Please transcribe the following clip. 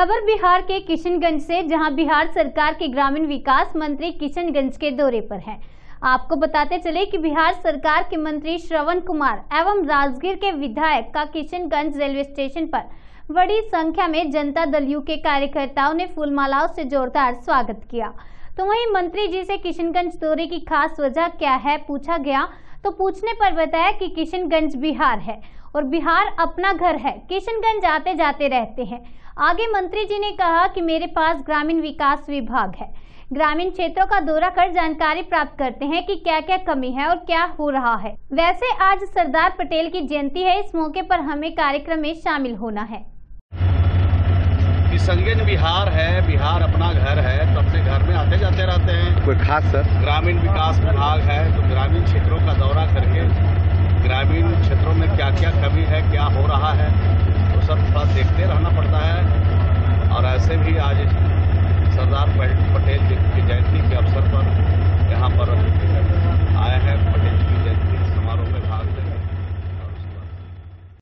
खबर बिहार के किशनगंज से, जहाँ बिहार सरकार के ग्रामीण विकास मंत्री किशनगंज के दौरे पर हैं। आपको बताते चले कि बिहार सरकार के मंत्री श्रवण कुमार एवं राजगीर के विधायक का किशनगंज रेलवे स्टेशन पर बड़ी संख्या में जनता दल यू के कार्यकर्ताओं ने फूलमालाओं से जोरदार स्वागत किया। तो वहीं मंत्री जी से किशनगंज दौरे की खास वजह क्या है, पूछा गया। तो पूछने पर बताया कि किशनगंज बिहार है और बिहार अपना घर है। किशनगंज आते जाते रहते हैं। आगे मंत्री जी ने कहा कि मेरे पास ग्रामीण विकास विभाग है। ग्रामीण क्षेत्रों का दौरा कर जानकारी प्राप्त करते हैं कि क्या क्या कमी है और क्या हो रहा है। वैसे आज सरदार पटेल की जयंती है इस मौके पर हमें कार्यक्रम में शामिल होना है। किशनगंज बिहार है बिहार अपना घर है तो अपने घर में आते जाते रहते हैं। कोई खास सर? ग्रामीण विकास विभाग है तो ग्रामीण क्षेत्रों का दौरा करके ग्रामीण क्षेत्रों में क्या क्या कमी है, क्या हो रहा है तो सब थोड़ा देखते रहना पड़ता है। और ऐसे भी आज सरदार पटेल जी